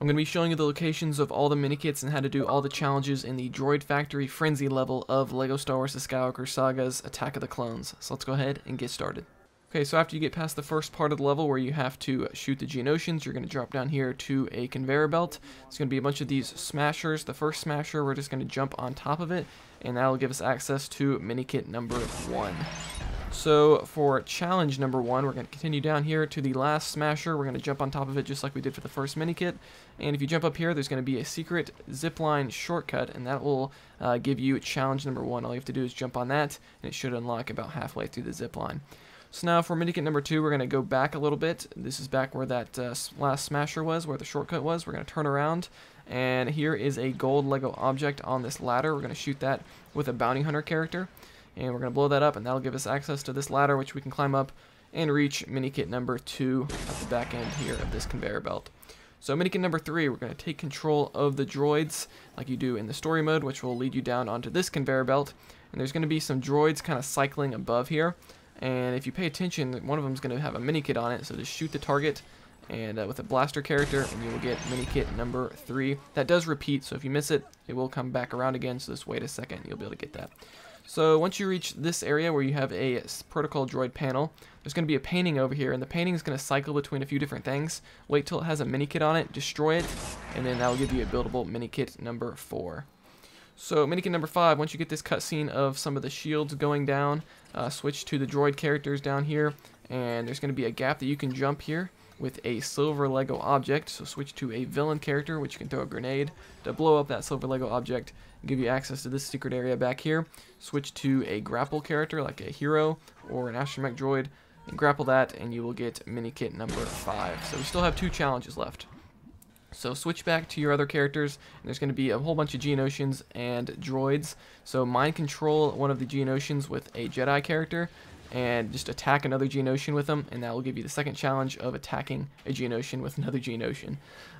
I'm going to be showing you the locations of all the minikits and how to do all the challenges in the Droid Factory Frenzy level of LEGO Star Wars The Skywalker Saga's Attack of the Clones. So let's go ahead and get started. Okay, so after you get past the first part of the level where you have to shoot the Geonosians, you're going to drop down here to a conveyor belt. It's going to be a bunch of these smashers. The first smasher, we're just going to jump on top of it, and that'll give us access to minikit number one. So for challenge number one, we're going to continue down here to the last smasher. We're going to jump on top of it just like we did for the first minikit. And if you jump up here, there's going to be a secret zipline shortcut, and that will uh, give you challenge number one. All you have to do is jump on that, and it should unlock about halfway through the zipline. So now for minikit number two, we're going to go back a little bit. This is back where that uh, last smasher was, where the shortcut was. We're going to turn around, and here is a gold Lego object on this ladder. We're going to shoot that with a bounty hunter character, and we're going to blow that up, and that'll give us access to this ladder, which we can climb up and reach minikit number two at the back end here of this conveyor belt. So minikit number three, we're going to take control of the droids like you do in the story mode, which will lead you down onto this conveyor belt. And there's going to be some droids kind of cycling above here. And if you pay attention, one of them is going to have a mini kit on it, so just shoot the target and uh, with a blaster character, and you will get mini kit number three. That does repeat, so if you miss it, it will come back around again, so just wait a second, you'll be able to get that. So once you reach this area where you have a protocol droid panel, there's going to be a painting over here, and the painting is going to cycle between a few different things. Wait till it has a mini kit on it, destroy it, and then that will give you a buildable mini kit number four. So minikit number five, once you get this cutscene of some of the shields going down, uh, switch to the droid characters down here, and there's going to be a gap that you can jump here with a silver Lego object. So switch to a villain character, which you can throw a grenade to blow up that silver Lego object, give you access to this secret area back here. Switch to a grapple character, like a hero or an astromech droid, and grapple that, and you will get minikit number five. So we still have two challenges left. So switch back to your other characters, and there's going to be a whole bunch of Geonosians and droids. So mind control one of the Geonosians with a Jedi character, and just attack another Geonosian with them, and that will give you the second challenge of attacking a Geonosian with another Geonosian.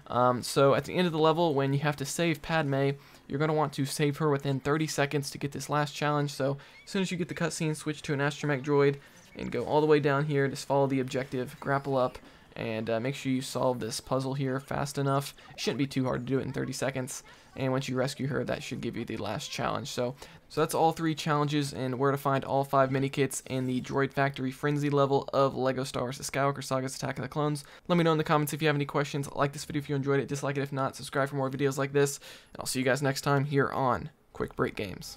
Um, so at the end of the level, when you have to save Padme, you're going to want to save her within 30 seconds to get this last challenge. So as soon as you get the cutscene, switch to an astromech droid, and go all the way down here, just follow the objective, grapple up, and uh, make sure you solve this puzzle here fast enough. It shouldn't be too hard to do it in 30 seconds. And once you rescue her, that should give you the last challenge. So, so that's all three challenges and where to find all five mini kits in the Droid Factory Frenzy level of LEGO Star Wars The Skywalker Saga's Attack of the Clones. Let me know in the comments if you have any questions. Like this video if you enjoyed it, dislike it if not, subscribe for more videos like this, and I'll see you guys next time here on Quick Brick Games.